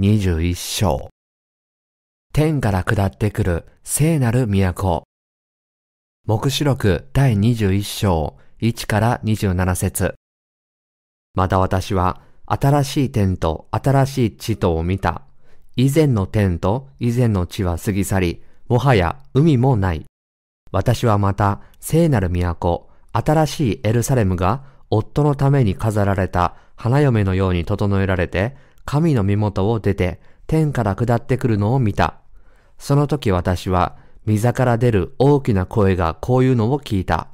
21章天から下ってくる聖なる都目視録第21章1から27節また私は新しい天と新しい地とを見た。以前の天と以前の地は過ぎ去り、もはや海もない。私はまた聖なる都、新しいエルサレムが夫のために飾られた花嫁のように整えられて、神の身元を出て天から下ってくるのを見た。その時私は、溝から出る大きな声がこういうのを聞いた。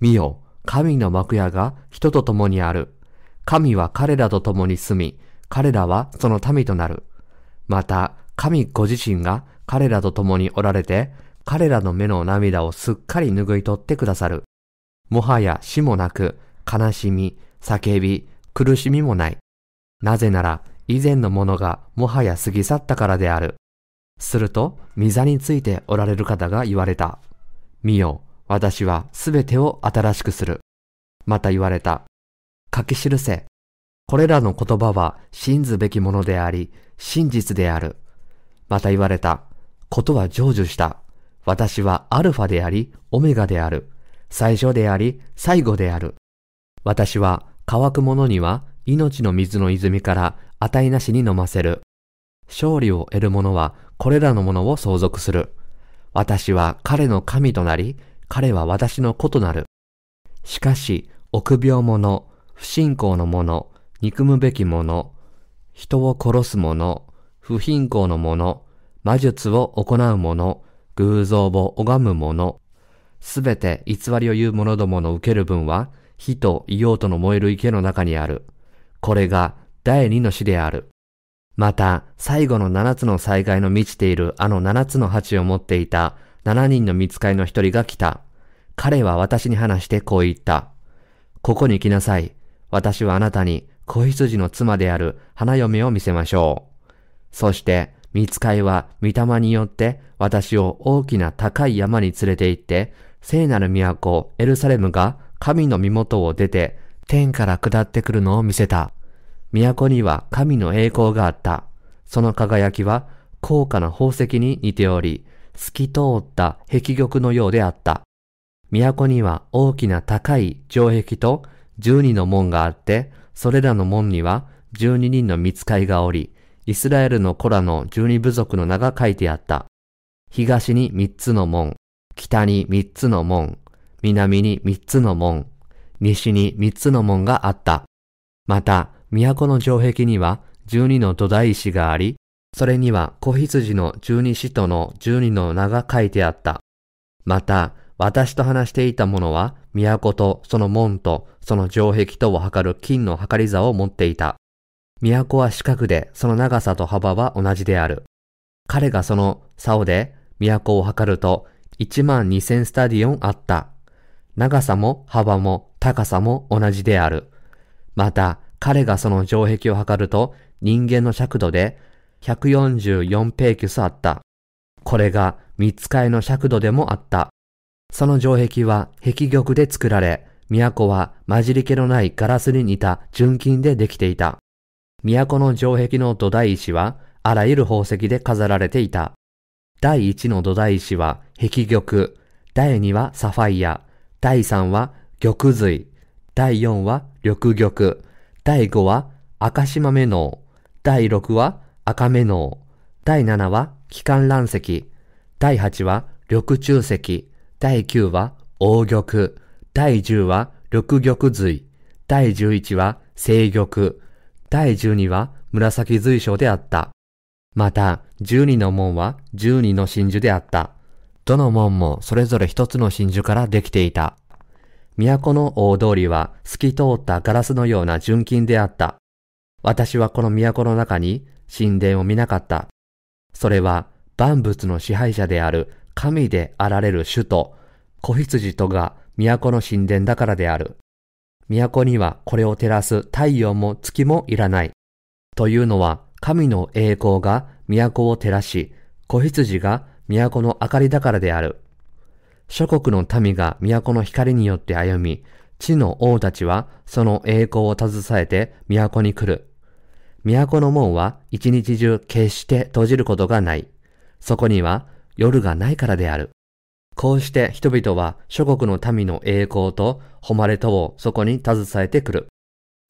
見よ、神の幕屋が人と共にある。神は彼らと共に住み、彼らはその民となる。また、神ご自身が彼らと共におられて、彼らの目の涙をすっかり拭い取ってくださる。もはや死もなく、悲しみ、叫び、苦しみもない。なぜなら、以前のものがもはや過ぎ去ったからである。すると、御座についておられる方が言われた。見よ、私はすべてを新しくする。また言われた。書き記せ。これらの言葉は信ずべきものであり、真実である。また言われた。ことは成就した。私はアルファであり、オメガである。最初であり、最後である。私は乾く者には命の水の泉から値なしに飲ませる。勝利を得る者はこれらのものを相続する。私は彼の神となり、彼は私の子となる。しかし、臆病者、不信仰の者、憎むべき者、人を殺す者、不貧困の者、魔術を行う者、偶像を拝む者、すべて偽りを言う者どもの受ける分は、火と硫黄との燃える池の中にある。これが第二の死である。また、最後の七つの災害の満ちているあの七つの鉢を持っていた七人の見つかりの一人が来た。彼は私に話してこう言った。ここに来なさい。私はあなたに子羊の妻である花嫁を見せましょう。そして、見つかいは御霊によって私を大きな高い山に連れて行って、聖なる都エルサレムが神の身元を出て天から下ってくるのを見せた。都には神の栄光があった。その輝きは高価な宝石に似ており、透き通った壁玉のようであった。都には大きな高い城壁と十二の門があって、それらの門には十二人の見つかいがおり、イスラエルの子らの十二部族の名が書いてあった。東に三つの門、北に三つの門、南に三つの門、西に三つの門があった。また、都の城壁には十二の土台石があり、それには子羊の十二使徒の十二の名が書いてあった。また、私と話していた者は、都とその門とその城壁とを測る金の測り座を持っていた。都は四角で、その長さと幅は同じである。彼がその竿で都を測ると、一万二千スタディオンあった。長さも幅も高さも同じである。また、彼がその城壁を測ると、人間の尺度で144ペーキュスあった。これが三つ替えの尺度でもあった。その城壁は壁玉で作られ、都は混じり気のないガラスに似た純金でできていた。都の城壁の土台石は、あらゆる宝石で飾られていた。第一の土台石は壁玉、第二はサファイア、第三は玉髄、第四は緑玉、第五は赤島目能、第六は赤目能、第七は機関乱石、第八は緑中石、第九は黄玉、第十は緑玉髄、第十一は青玉、第十二は紫髄章であった。また、十二の門は十二の真珠であった。どの門もそれぞれ一つの真珠からできていた。都の大通りは透き通ったガラスのような純金であった。私はこの都の中に神殿を見なかった。それは万物の支配者である神であられる主と子羊とが都の神殿だからである。都にはこれを照らす太陽も月もいらない。というのは神の栄光が都を照らし、子羊が都の明かりだからである。諸国の民が都の光によって歩み、地の王たちはその栄光を携えて都に来る。都の門は一日中決して閉じることがない。そこには夜がないからである。こうして人々は諸国の民の栄光と誉れとをそこに携えてくる。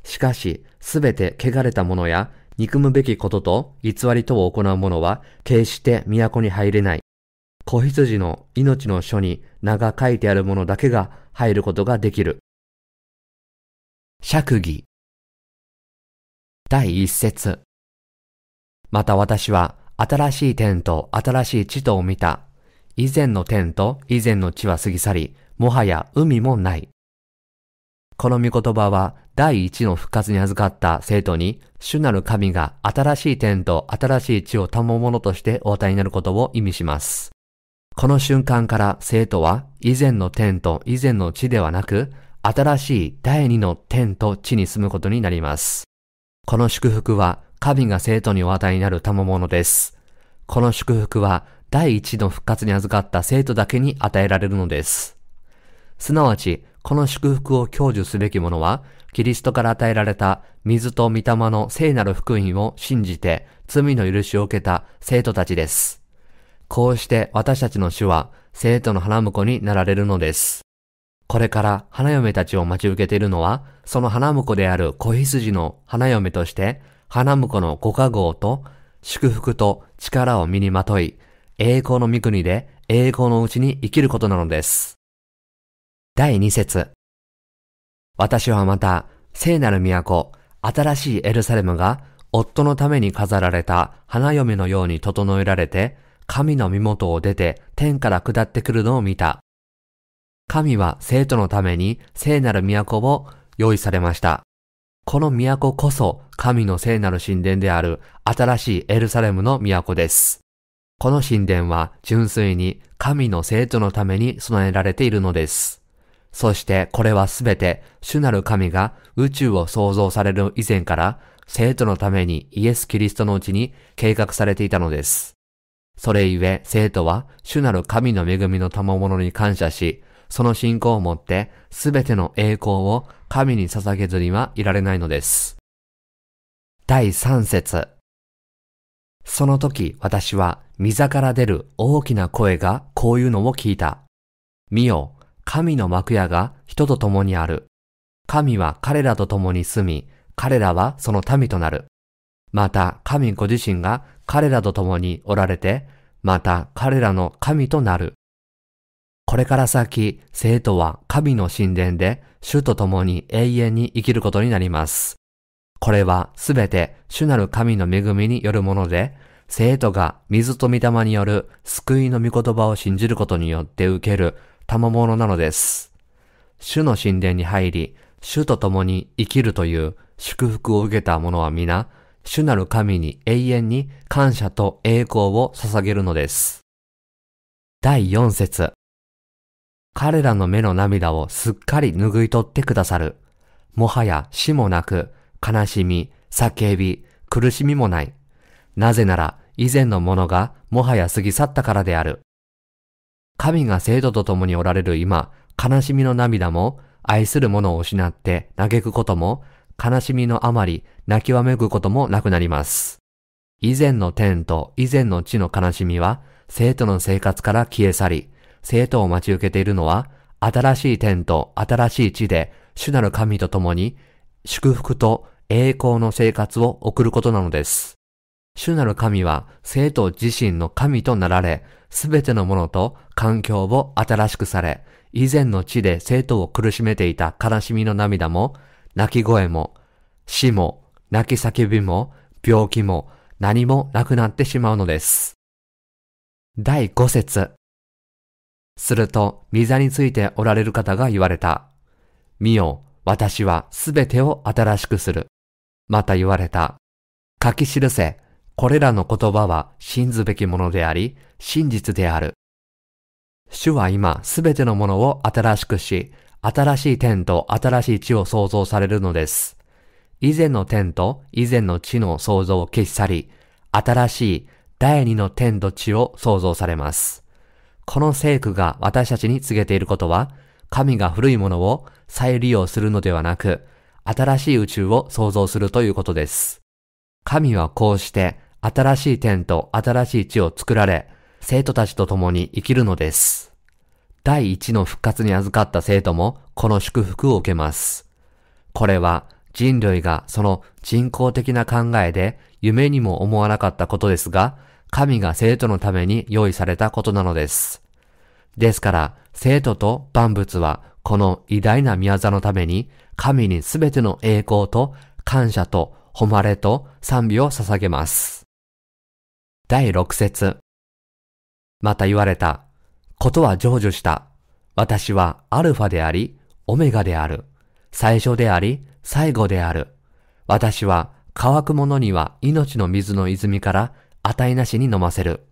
しかし、すべて汚れた者や憎むべきことと偽りとを行う者は決して都に入れない。子羊の命の書に名が書いてある者だけが入ることができる。釈義第一節また私は新しい天と新しい地とを見た。以前の天と以前の地は過ぎ去り、もはや海もない。この御言葉は第一の復活に預かった生徒に、主なる神が新しい天と新しい地を保ものとしてお与えになることを意味します。この瞬間から生徒は以前の天と以前の地ではなく、新しい第二の天と地に住むことになります。この祝福は神が生徒にお与えになる賜物です。この祝福は第一の復活に預かった生徒だけに与えられるのです。すなわち、この祝福を享受すべき者は、キリストから与えられた水と御霊の聖なる福音を信じて罪の許しを受けた生徒たちです。こうして私たちの主は生徒の花婿になられるのです。これから花嫁たちを待ち受けているのは、その花婿である子羊の花嫁として、花婿のご加護と祝福と力を身にまとい、栄光の御国で栄光のうちに生きることなのです。第二節私はまた、聖なる都、新しいエルサレムが、夫のために飾られた花嫁のように整えられて、神の身元を出て天から下ってくるのを見た。神は生徒のために聖なる都を用意されました。この都こそ神の聖なる神殿である新しいエルサレムの都です。この神殿は純粋に神の生徒のために備えられているのです。そしてこれはすべて主なる神が宇宙を創造される以前から生徒のためにイエス・キリストのうちに計画されていたのです。それゆえ、生徒は主なる神の恵みの賜物に感謝し、その信仰をもってすべての栄光を神に捧げずにはいられないのです。第三節その時私は溝から出る大きな声がこういうのを聞いた。見よ、神の幕屋が人と共にある。神は彼らと共に住み、彼らはその民となる。また神ご自身が彼らと共におられて、また彼らの神となる。これから先、生徒は神の神殿で主と共に永遠に生きることになります。これはすべて主なる神の恵みによるもので、生徒が水と御霊による救いの御言葉を信じることによって受ける賜物なのです。主の神殿に入り、主と共に生きるという祝福を受けた者は皆、主なる神に永遠に感謝と栄光を捧げるのです。第4節彼らの目の涙をすっかり拭い取ってくださる。もはや死もなく、悲しみ、叫び、苦しみもない。なぜなら以前のものがもはや過ぎ去ったからである。神が生徒と共におられる今、悲しみの涙も愛する者を失って嘆くことも悲しみのあまり泣きわめくこともなくなります。以前の天と以前の地の悲しみは生徒の生活から消え去り、生徒を待ち受けているのは新しい天と新しい地で主なる神と共に祝福と栄光の生活を送ることなのです。主なる神は生徒自身の神となられ、すべてのものと環境を新しくされ、以前の地で生徒を苦しめていた悲しみの涙も泣き声も、死も、泣き叫びも、病気も、何もなくなってしまうのです。第5節すると、御座についておられる方が言われた。見よ、私はすべてを新しくする。また言われた。書き記せ、これらの言葉は信ずべきものであり、真実である。主は今すべてのものを新しくし、新しい天と新しい地を創造されるのです。以前の天と以前の地の創造を消し去り、新しい第二の天と地を創造されます。この聖句が私たちに告げていることは、神が古いものを再利用するのではなく、新しい宇宙を創造するということです。神はこうして新しい天と新しい地を作られ、生徒たちと共に生きるのです。第一の復活に預かった生徒もこの祝福を受けます。これは人類がその人工的な考えで夢にも思わなかったことですが、神が生徒のために用意されたことなのです。ですから、生徒と万物はこの偉大な宮座のために神にすべての栄光と感謝と誉れと賛美を捧げます。第六節また言われた。ことは成就した。私はアルファであり、オメガである。最初であり、最後である。私は乾く者には命の水の泉から値なしに飲ませる。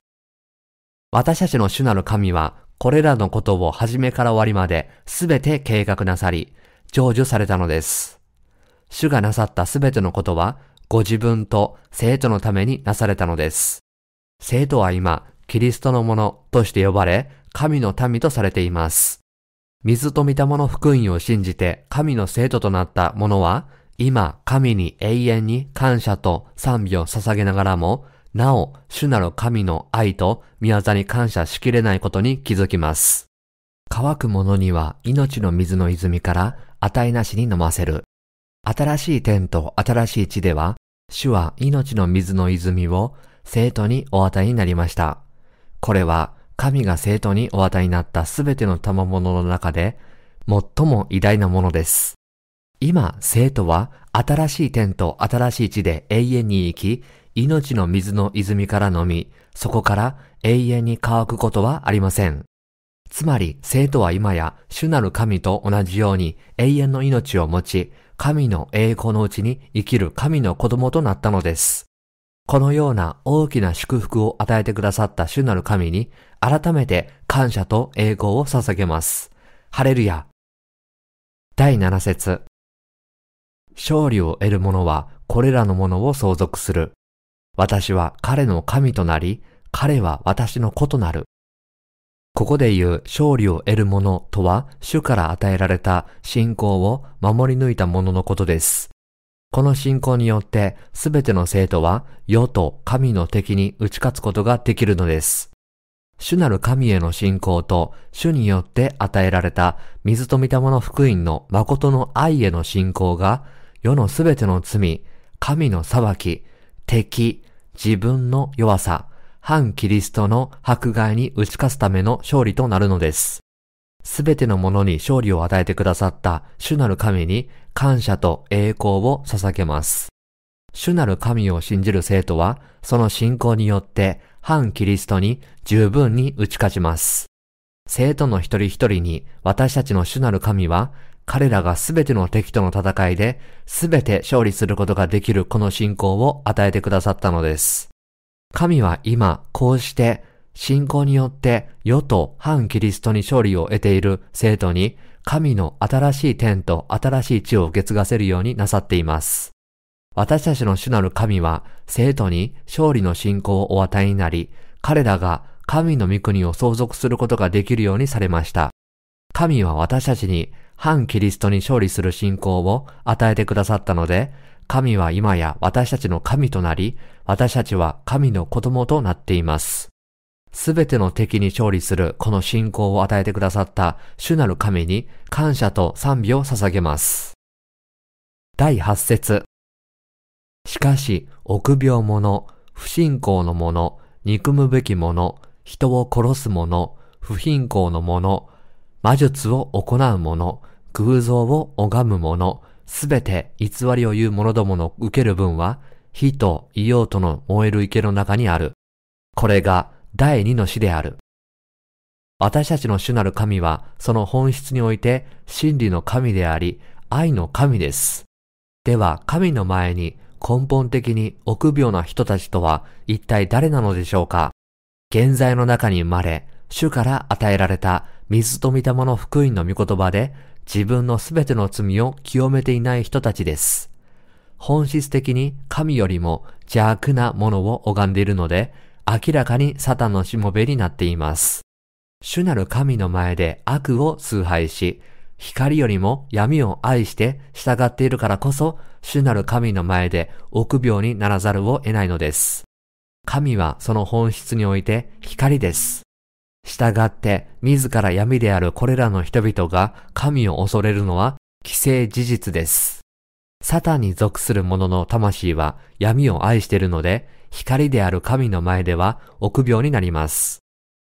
私たちの主なる神は、これらのことを始めから終わりまですべて計画なさり、成就されたのです。主がなさったすべてのことは、ご自分と生徒のためになされたのです。生徒は今、キリストのものとして呼ばれ、神の民とされています。水と御霊の福音を信じて神の生徒となった者は、今、神に永遠に感謝と賛美を捧げながらも、なお、主なる神の愛と宮座に感謝しきれないことに気づきます。乾く者には命の水の泉から値なしに飲ませる。新しい天と新しい地では、主は命の水の泉を生徒にお与えになりました。これは神が生徒にお与えになったすべての賜物の中で最も偉大なものです。今、生徒は新しい天と新しい地で永遠に生き、命の水の泉から飲み、そこから永遠に乾くことはありません。つまり、生徒は今や主なる神と同じように永遠の命を持ち、神の栄光のうちに生きる神の子供となったのです。このような大きな祝福を与えてくださった主なる神に、改めて感謝と栄光を捧げます。ハレルヤ。第7節勝利を得る者はこれらのものを相続する。私は彼の神となり、彼は私の子となる。ここで言う勝利を得る者とは、主から与えられた信仰を守り抜いた者のことです。この信仰によってすべての生徒は世と神の敵に打ち勝つことができるのです。主なる神への信仰と主によって与えられた水と御霊の福音の誠の愛への信仰が世のすべての罪、神の裁き、敵、自分の弱さ、反キリストの迫害に打ち勝つための勝利となるのです。すべてのものに勝利を与えてくださった主なる神に感謝と栄光を捧げます。主なる神を信じる生徒は、その信仰によって反キリストに十分に打ち勝ちます。生徒の一人一人に私たちの主なる神は、彼らがすべての敵との戦いで、すべて勝利することができるこの信仰を与えてくださったのです。神は今、こうして信仰によって世と反キリストに勝利を得ている生徒に神の新しい天と新しい地を受け継がせるようになさっています。私たちの主なる神は生徒に勝利の信仰をお与えになり、彼らが神の御国を相続することができるようにされました。神は私たちに反キリストに勝利する信仰を与えてくださったので、神は今や私たちの神となり、私たちは神の子供となっています。すべての敵に勝利するこの信仰を与えてくださった主なる神に感謝と賛美を捧げます。第8節しかし、臆病者、不信仰の者、憎むべき者、人を殺す者、不貧困の者、魔術を行う者、偶像を拝む者、すべて偽りを言う者どもの受ける分は、火と硫黄との燃える池の中にある。これが第二の死である。私たちの主なる神は、その本質において真理の神であり、愛の神です。では、神の前に根本的に臆病な人たちとは一体誰なのでしょうか？現在の中に生まれ、主から与えられた水と御霊の福音の御言葉で自分のすべての罪を清めていない人たちです。本質的に神よりも邪悪なものを拝んでいるので、明らかにサタンのしもべになっています。主なる神の前で悪を崇拝し、光よりも闇を愛して従っているからこそ、主なる神の前で臆病にならざるを得ないのです。神はその本質において光です。従って自ら闇であるこれらの人々が神を恐れるのは既成事実です。サタンに属する者の魂は闇を愛しているので、光である神の前では臆病になります。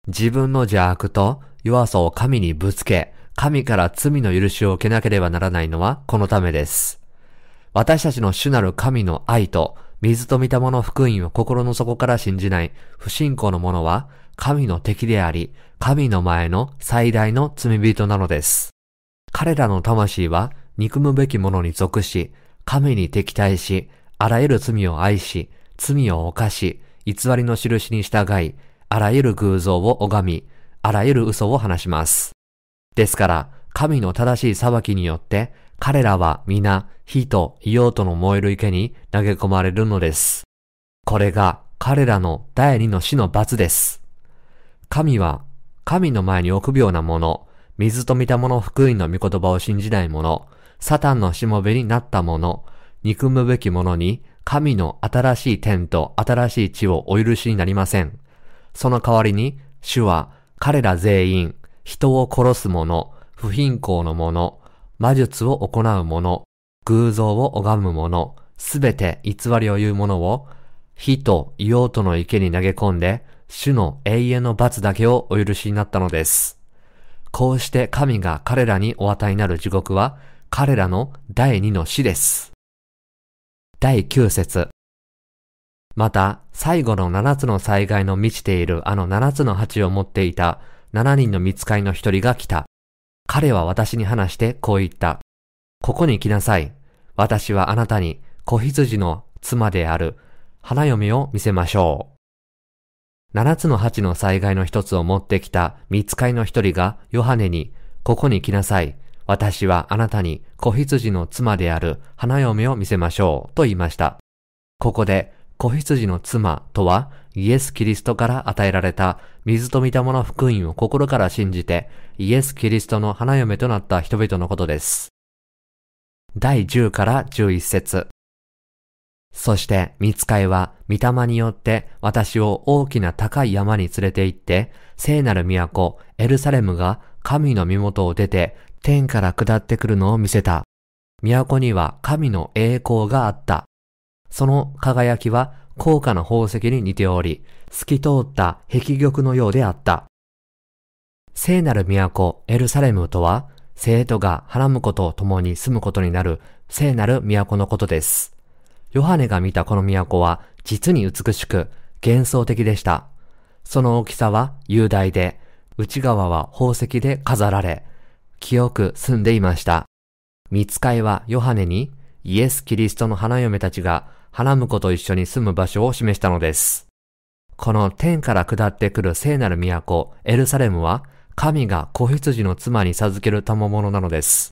自分の邪悪と弱さを神にぶつけ、神から罪の許しを受けなければならないのはこのためです。私たちの主なる神の愛と水と御霊の福音を心の底から信じない不信仰の者は神の敵であり、神の前の最大の罪人なのです。彼らの魂は憎むべき者に属し、神に敵対し、あらゆる罪を愛し、罪を犯し、偽りの印に従い、あらゆる偶像を拝み、あらゆる嘘を話します。ですから、神の正しい裁きによって、彼らは皆、火と硫黄との燃える池に投げ込まれるのです。これが彼らの第二の死の罰です。神は、神の前に臆病な者、水と見た者福音の御言葉を信じない者、サタンのしもべになった者、憎むべき者に神の新しい天と新しい地をお許しになりません。その代わりに、主は彼ら全員、人を殺す者、不貧困の者、魔術を行う者、偶像を拝む者、すべて偽りを言う者を、火と硫黄との池に投げ込んで、主の永遠の罰だけをお許しになったのです。こうして神が彼らにお与えになる地獄は、彼らの第二の死です。第九節また、最後の七つの災害の満ちているあの七つの鉢を持っていた七人の見つかりの一人が来た。彼は私に話してこう言った。ここに来なさい。私はあなたに子羊の妻である花嫁を見せましょう。七つの鉢の災害の一つを持ってきた見つかりの一人がヨハネに、ここに来なさい。私はあなたに子羊の妻である花嫁を見せましょう。と言いました。ここで子羊の妻とはイエス・キリストから与えられた水と見たもの福音を心から信じてイエス・キリストの花嫁となった人々のことです。第10から11節そして、見つかいは、御霊によって私を大きな高い山に連れて行って、聖なる都、エルサレムが神の身元を出て、天から下ってくるのを見せた。都には神の栄光があった。その輝きは高価な宝石に似ており、透き通った壁玉のようであった。聖なる都、エルサレムとは、生徒が花婿とを共に住むことになる聖なる都のことです。ヨハネが見たこの都は実に美しく幻想的でした。その大きさは雄大で、内側は宝石で飾られ、清く住んでいました。見つかいはヨハネにイエス・キリストの花嫁たちが花婿と一緒に住む場所を示したのです。この天から下ってくる聖なる都、エルサレムは、神が子羊の妻に授ける賜物なのです。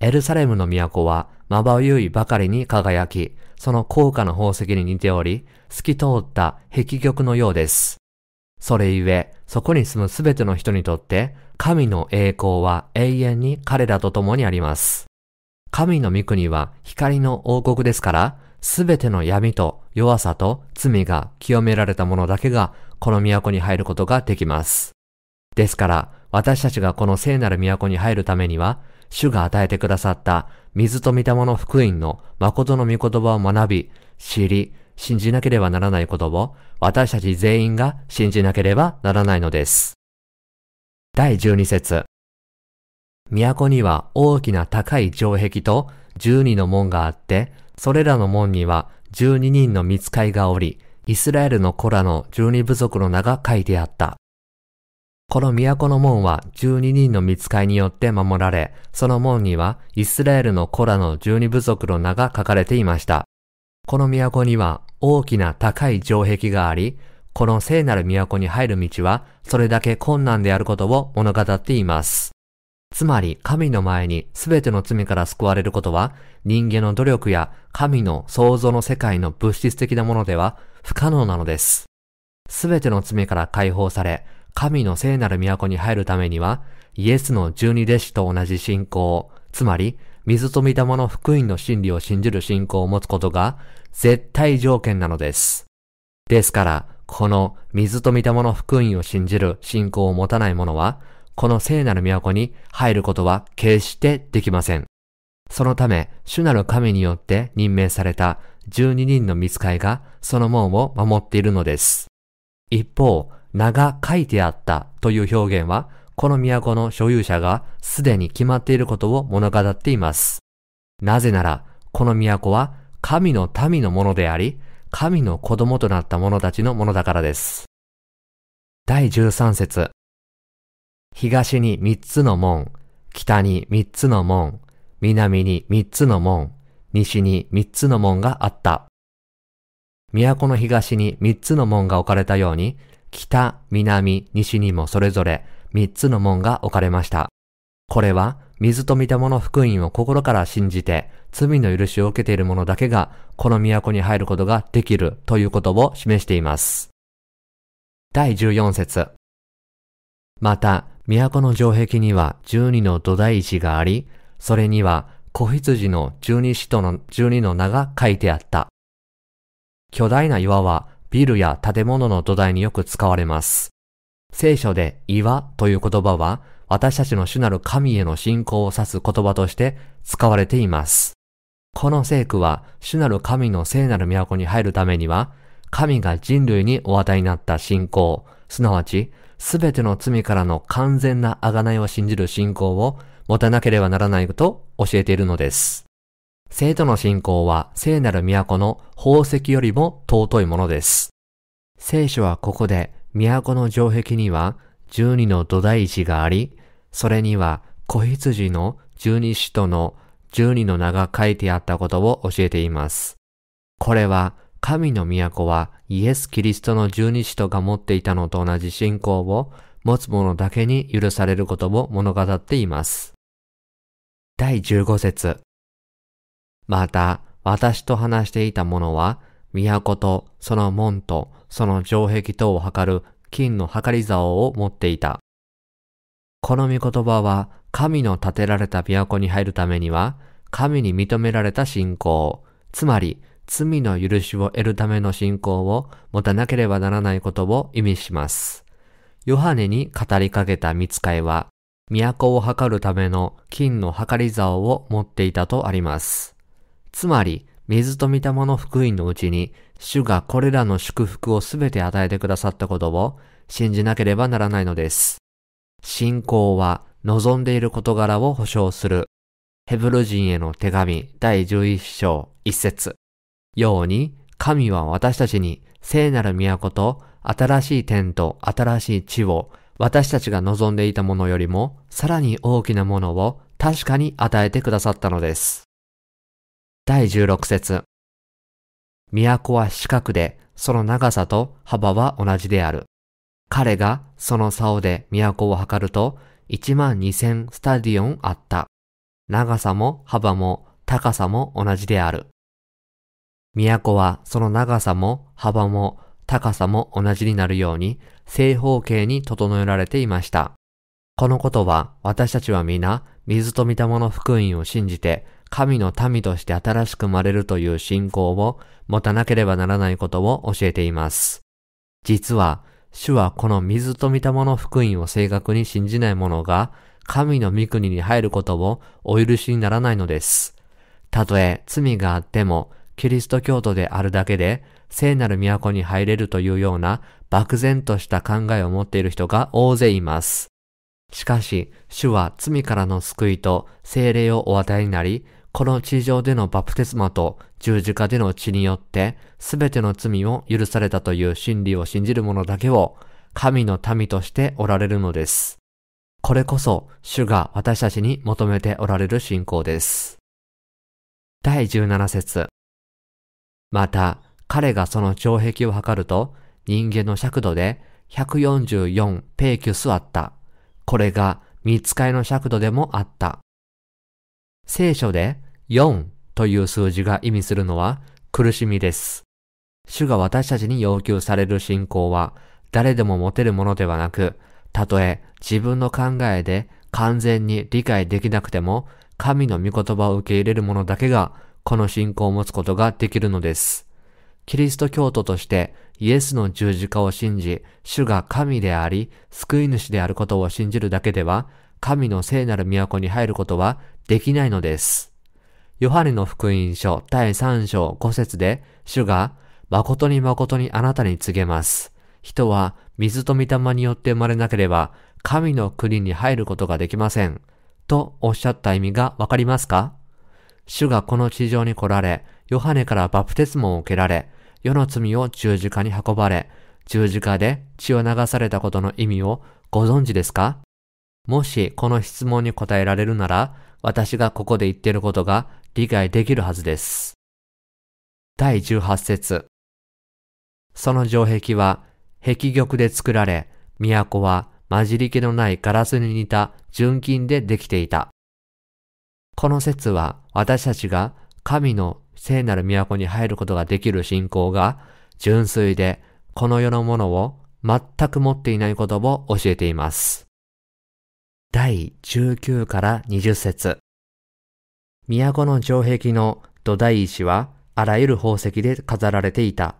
エルサレムの都は、まばゆいばかりに輝き、その高価な宝石に似ており、透き通った壁玉のようです。それゆえ、そこに住むすべての人にとって、神の栄光は永遠に彼らと共にあります。神の御国は光の王国ですから、すべての闇と弱さと罪が清められた者だけがこの都に入ることができます。ですから、私たちがこの聖なる都に入るためには、主が与えてくださった水と御霊の福音の誠の御言葉を学び、知り、信じなければならないことを私たち全員が信じなければならないのです。第12節都には大きな高い城壁と12の門があって、それらの門には12人の見つかいがおり、イスラエルの子らの12部族の名が書いてあった。この都の門は12人の見つかいによって守られ、その門にはイスラエルの子らの12部族の名が書かれていました。この都には大きな高い城壁があり、この聖なる都に入る道はそれだけ困難であることを物語っています。つまり神の前に全ての罪から救われることは人間の努力や神の創造の世界の物質的なものでは不可能なのです。全ての罪から解放され、神の聖なる都に入るためには、イエスの十二弟子と同じ信仰、つまり、水と御霊の福音の真理を信じる信仰を持つことが絶対条件なのです。ですから、この水と御霊の福音を信じる信仰を持たない者は、この聖なる都に入ることは決してできません。そのため、主なる神によって任命された12人の見つかいがその門を守っているのです。一方、名が書いてあったという表現は、この都の所有者がすでに決まっていることを物語っています。なぜなら、この都は神の民のものであり、神の子供となった者たちのものだからです。第13節東に三つの門、北に三つの門、南に三つの門、西に三つの門があった。都の東に三つの門が置かれたように、北、南、西にもそれぞれ三つの門が置かれました。これは、水と御霊の福音を心から信じて、罪の許しを受けている者だけが、この都に入ることができるということを示しています。第14節また、都の城壁には十二の土台石があり、それには子羊の十二使徒の十二の名が書いてあった。巨大な岩はビルや建物の土台によく使われます。聖書で岩という言葉は私たちの主なる神への信仰を指す言葉として使われています。この聖句は主なる神の聖なる都に入るためには神が人類にお与えになった信仰、すなわちすべての罪からの完全な贖いを信じる信仰を持たなければならないと教えているのです。生徒の信仰は聖なる都の宝石よりも尊いものです。聖書はここで都の城壁には十二の土台石があり、それには子羊の十二使徒の十二の名が書いてあったことを教えています。これは神の都はイエス・キリストの十二使徒が持っていたのと同じ信仰を持つ者だけに許されることを物語っています。第15節また、私と話していた者は、都とその門とその城壁等を測る金の測り竿を持っていた。この御言葉は、神の建てられた都に入るためには、神に認められた信仰、つまり罪の許しを得るための信仰を持たなければならないことを意味します。ヨハネに語りかけた見つかいは、都を測るための金の測り竿を持っていたとあります。つまり、水と御霊の福音のうちに、主がこれらの祝福をすべて与えてくださったことを信じなければならないのです。信仰は望んでいる事柄を保証する。ヘブル人への手紙第11章1節ように、神は私たちに聖なる都と新しい天と新しい地を私たちが望んでいたものよりもさらに大きなものを確かに与えてくださったのです。第16節都は四角で、その長さと幅は同じである。彼がその竿で都を測ると、1万2000スタディオンあった。長さも幅も高さも同じである。都はその長さも幅も高さも同じになるように正方形に整えられていました。このことは私たちは皆水と御霊の福音を信じて神の民として新しく生まれるという信仰を持たなければならないことを教えています。実は主はこの水と御霊の福音を正確に信じない者が神の御国に入ることをお許しにならないのです。たとえ罪があってもキリスト教徒であるだけで聖なる都に入れるというような漠然とした考えを持っている人が大勢います。しかし、主は罪からの救いと精霊をお与えになり、この地上でのバプテスマと十字架での血によって全ての罪を許されたという真理を信じる者だけを神の民としておられるのです。これこそ主が私たちに求めておられる信仰です。第17節また、彼がその城壁を測ると、人間の尺度で144ペーキュスあった。これが見つかいの尺度でもあった。聖書で4という数字が意味するのは苦しみです。主が私たちに要求される信仰は誰でも持てるものではなく、たとえ自分の考えで完全に理解できなくても、神の御言葉を受け入れる者だけが、この信仰を持つことができるのです。キリスト教徒としてイエスの十字架を信じ、主が神であり、救い主であることを信じるだけでは、神の聖なる都に入ることはできないのです。ヨハネの福音書第3章5節で、主が、誠に誠にあなたに告げます。人は水と御霊によって生まれなければ、神の国に入ることができません。とおっしゃった意味がわかりますか？主がこの地上に来られ、ヨハネからバプテスモを受けられ、世の罪を十字架に運ばれ、十字架で血を流されたことの意味をご存知ですか？もしこの質問に答えられるなら、私がここで言っていることが理解できるはずです。第18節その城壁は壁玉で作られ、都は混じり気のないガラスに似た純金でできていた。この説は私たちが神の聖なる都に入ることができる信仰が純粋でこの世のものを全く持っていないことを教えています。第19から20節都の城壁の土台石はあらゆる宝石で飾られていた。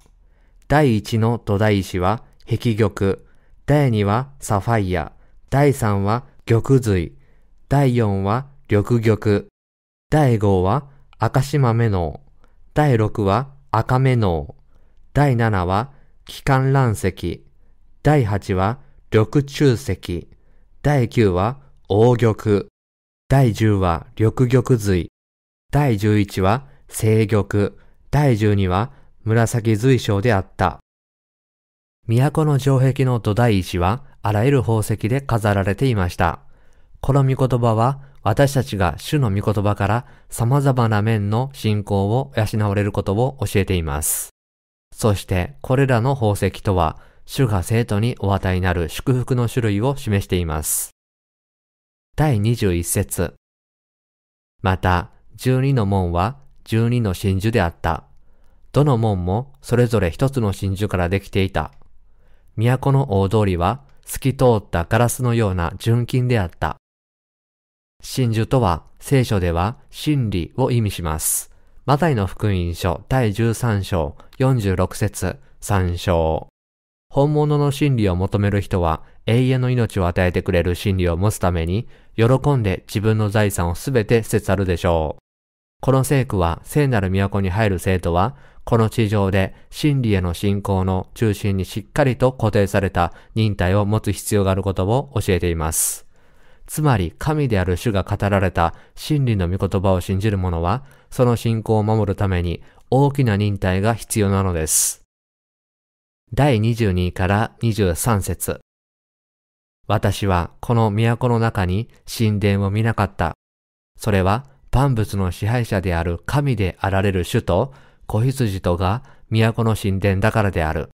第1の土台石は壁玉、第2はサファイア、第3は玉髄、第4は緑玉、第5は赤島目能、第6は赤目能、第7は気管乱石、第8は緑中石、第9は黄玉、第10は緑玉髄、第11は青玉、第12は紫髄章であった。都の城壁の土台石はあらゆる宝石で飾られていました。この御言葉は私たちが主の御言葉から様々な面の信仰を養われることを教えています。そしてこれらの宝石とは主が生徒にお与えになる祝福の種類を示しています。第21節また、12の門は12の真珠であった。どの門もそれぞれ一つの真珠からできていた。都の大通りは透き通ったガラスのような純金であった。真珠とは聖書では真理を意味します。マタイの福音書第13章46節3章。本物の真理を求める人は永遠の命を与えてくれる真理を持つために喜んで自分の財産をすべて捨てるでしょう。この聖句は聖なる都に入る生徒はこの地上で真理への信仰の中心にしっかりと固定された忍耐を持つ必要があることを教えています。つまり神である主が語られた真理の御言葉を信じる者は、その信仰を守るために大きな忍耐が必要なのです。第22から23節私はこの都の中に神殿を見なかった。それは万物の支配者である神であられる主と子羊とが都の神殿だからである。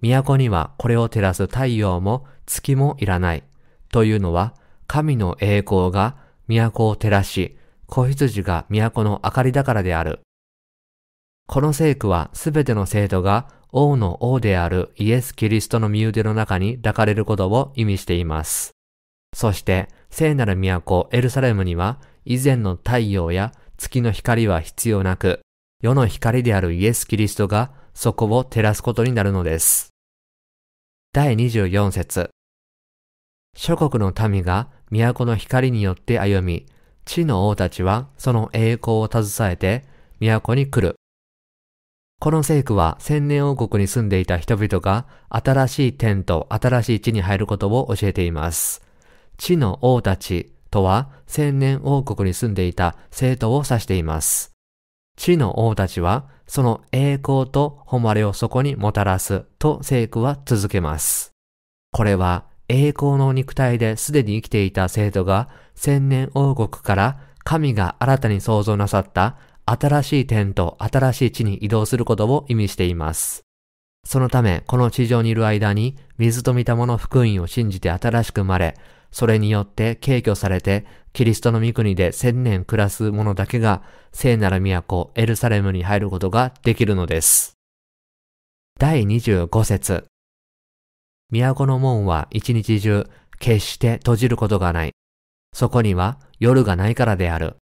都にはこれを照らす太陽も月もいらない。というのは、神の栄光が都を照らし、子羊が都の明かりだからである。この聖句はすべての生徒が王の王であるイエス・キリストの身腕の中に抱かれることを意味しています。そして聖なる都エルサレムには以前の太陽や月の光は必要なく、世の光であるイエス・キリストがそこを照らすことになるのです。第24節諸国の民が都の光によって歩み、地の王たちはその栄光を携えて都に来る。この聖句は千年王国に住んでいた人々が新しい天と新しい地に入ることを教えています。地の王たちとは千年王国に住んでいた生徒を指しています。地の王たちは、その栄光と誉れをそこにもたらすと聖句は続けます。これは栄光の肉体ですでに生きていた生徒が千年王国から神が新たに創造なさった新しい天と新しい地に移動することを意味しています。そのため、この地上にいる間に、水と見たもの福音を信じて新しく生まれ、それによって敬虚されて、キリストの御国で千年暮らす者だけが、聖なる都エルサレムに入ることができるのです。第25節都の門は一日中決して閉じることがない。そこには夜がないからである。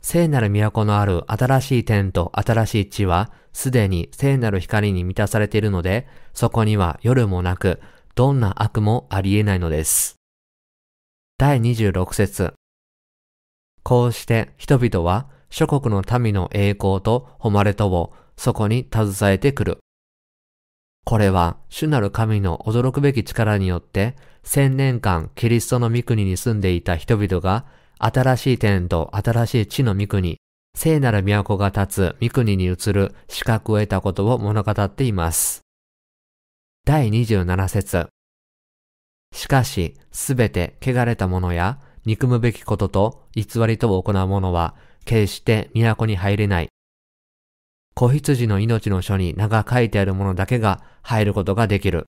聖なる都のある新しい天と新しい地は、すでに聖なる光に満たされているので、そこには夜もなく、どんな悪もありえないのです。第26節こうして人々は諸国の民の栄光と誉れとをそこに携えてくる。これは主なる神の驚くべき力によって千年間キリストの御国に住んでいた人々が新しい天と新しい地の御国、聖なる都が立つ御国に移る資格を得たことを物語っています。第27節しかし、すべて汚れた者や憎むべきことと偽りとを行う者は、決して都に入れない。子羊の命の書に名が書いてある者だけが入ることができる。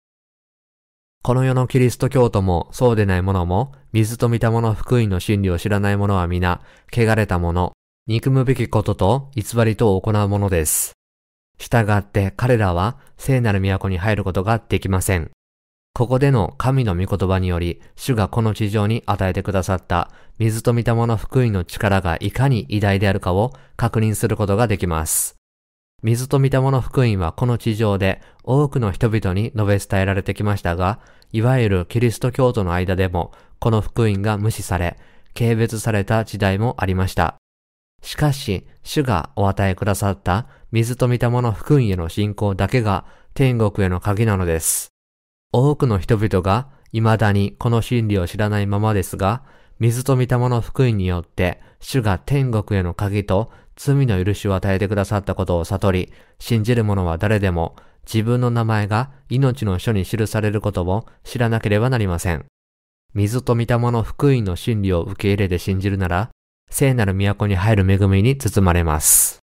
この世のキリスト教徒もそうでない者も、水と見た者福音の真理を知らない者は皆、汚れた者、憎むべきことと偽りとを行う者です。従って彼らは聖なる都に入ることができません。ここでの神の御言葉により、主がこの地上に与えてくださった水と見た者福音の力がいかに偉大であるかを確認することができます。水と見た者福音はこの地上で多くの人々に述べ伝えられてきましたが、いわゆるキリスト教徒の間でもこの福音が無視され、軽蔑された時代もありました。しかし、主がお与えくださった水と見た者福音への信仰だけが天国への鍵なのです。多くの人々が未だにこの真理を知らないままですが、水と見た者福音によって主が天国への鍵と罪の許しを与えてくださったことを悟り、信じる者は誰でも自分の名前が命の書に記されることを知らなければなりません。水と見た者福音の真理を受け入れて信じるなら、聖なる都に入る恵みに包まれます。